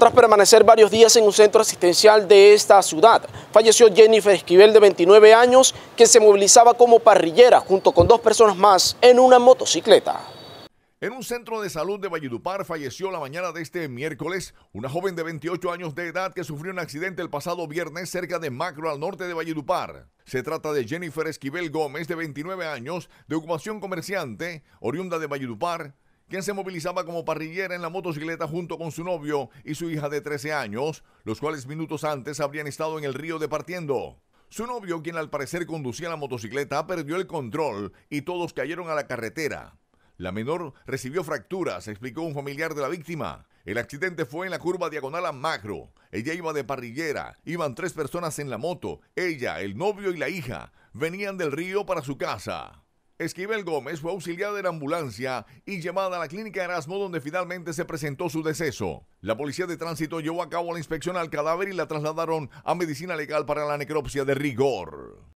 Tras permanecer varios días en un centro asistencial de esta ciudad, falleció Jennifer Esquivel de 29 años, que se movilizaba como parrillera junto con dos personas más en una motocicleta. En un centro de salud de Valledupar falleció la mañana de este miércoles una joven de 28 años de edad que sufrió un accidente el pasado viernes cerca de Macro al norte de Valledupar. Se trata de Jennifer Esquivel Gómez de 29 años, de ocupación comerciante, oriunda de Valledupar, quien se movilizaba como parrillera en la motocicleta junto con su novio y su hija de 13 años, los cuales minutos antes habrían estado en el río departiendo. Su novio, quien al parecer conducía la motocicleta, perdió el control y todos cayeron a la carretera. La menor recibió fracturas, explicó un familiar de la víctima. El accidente fue en la curva diagonal a Macro. Ella iba de parrillera, iban tres personas en la moto, ella, el novio y la hija. Venían del río para su casa. Esquivel Gómez fue auxiliada de la ambulancia y llevada a la clínica Erasmo donde finalmente se presentó su deceso. La policía de tránsito llevó a cabo la inspección al cadáver y la trasladaron a medicina legal para la necropsia de rigor.